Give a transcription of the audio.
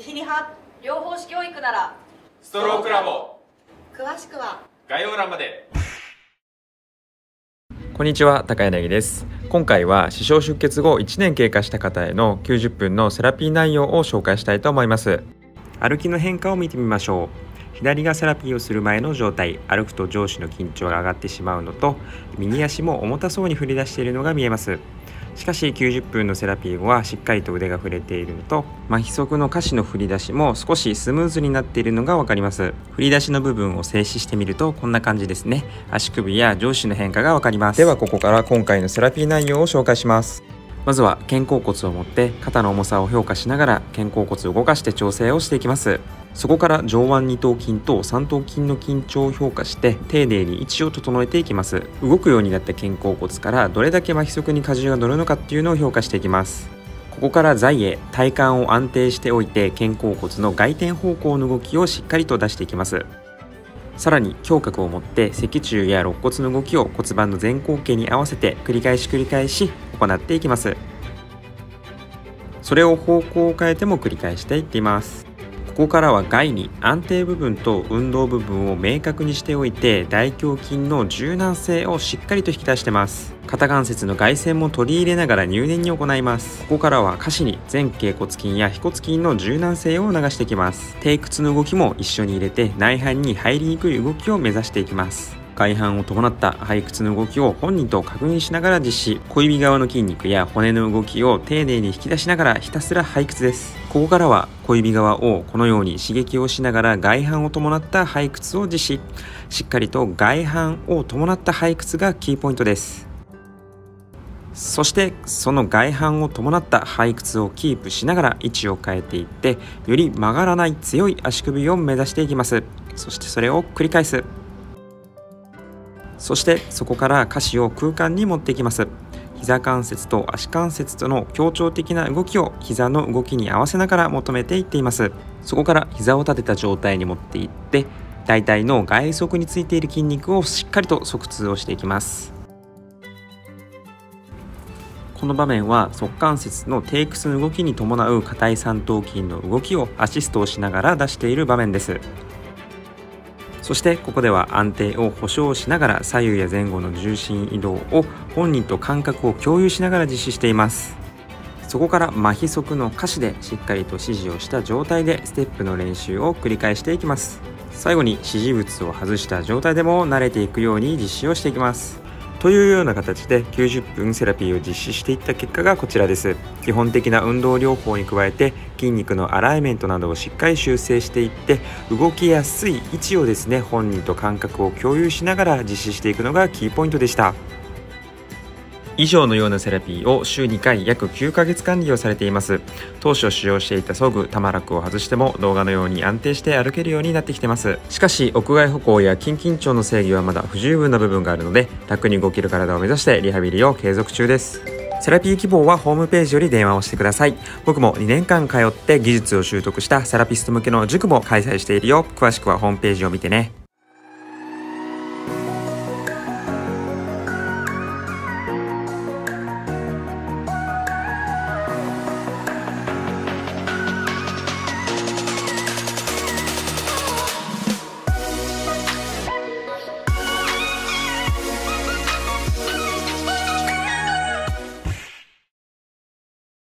自費に派両方式教育なら。ストロークラボ。詳しくは。概要欄まで。こんにちは高柳です。今回は死傷出血後1年経過した方への90分のセラピー内容を紹介したいと思います。歩きの変化を見てみましょう。左がセラピーをする前の状態。歩くと上肢の緊張が上がってしまうのと右足も重たそうに振り出しているのが見えますしかし90分のセラピー後はしっかりと腕が触れているのと麻痺側の下肢の振り出しも少しスムーズになっているのが分かります。振り出しの部分を静止してみるとこんな感じですね。足首や上肢の変化が分かります。ではここから今回のセラピー内容を紹介します。まずは肩甲骨を持って肩の重さを評価しながら肩甲骨を動かして調整をしていきますそこから上腕二頭筋と三頭筋の緊張を評価して丁寧に位置を整えていきます。動くようになった肩甲骨からどれだけ麻痺側に荷重が乗るのかっていうのを評価していきます。ここから座位へ体幹を安定しておいて肩甲骨の外転方向の動きをしっかりと出していきます。さらに胸郭を持って脊柱や肋骨の動きを骨盤の前後傾に合わせて繰り返し繰り返し行っていきます。それを方向を変えても繰り返していっています。ここからは外に安定部分と運動部分を明確にしておいて大胸筋の柔軟性をしっかりと引き出してます。肩関節の外旋も取り入れながら入念に行います。ここからは下肢に前脛骨筋や腓骨筋の柔軟性を促していきます。低屈の動きも一緒に入れて内反に入りにくい動きを目指していきます。外反を伴った背屈の動きを本人と確認しながら実施。小指側の筋肉や骨の動きを丁寧に引き出しながらひたすら背屈です。ここからは小指側をこのように刺激をしながら外反を伴った背屈を実施。しっかりと外反を伴った背屈がキーポイントです。そしてその外反を伴った背屈をキープしながら位置を変えていってより曲がらない強い足首を目指していきます。そしてそれを繰り返す。そしてそこから下肢を空間に持っていきます。膝関節と足関節との協調的な動きを膝の動きに合わせながら求めていっています。そこから膝を立てた状態に持っていって大腿の外側についている筋肉をしっかりと側痛をしていきます。この場面は側関節の低屈の動きに伴う硬い三頭筋の動きをアシストをしながら出している場面です。そしてここでは安定を保証しながら左右や前後の重心移動を本人と感覚を共有しながら実施しています。そこから麻痺側の下肢でしっかりと指示をした状態でステップの練習を繰り返していきます。最後に指示物を外した状態でも慣れていくように実施をしていきます。というような形で90分セラピーを実施していった結果がこちらです。基本的な運動療法に加えて筋肉のアライメントなどをしっかり修正していって動きやすい位置をですね本人と感覚を共有しながら実施していくのがキーポイントでした。以上のようなセラピーを週2回約9ヶ月間利用されています。当初使用していた装具タマラックを外しても動画のように安定して歩けるようになってきてます。しかし屋外歩行や筋緊張の制御はまだ不十分な部分があるので楽に動ける体を目指してリハビリを継続中です。セラピー希望はホームページより電話をしてください。僕も2年間通って技術を習得したセラピスト向けの塾も開催しているよ。詳しくはホームページを見てね。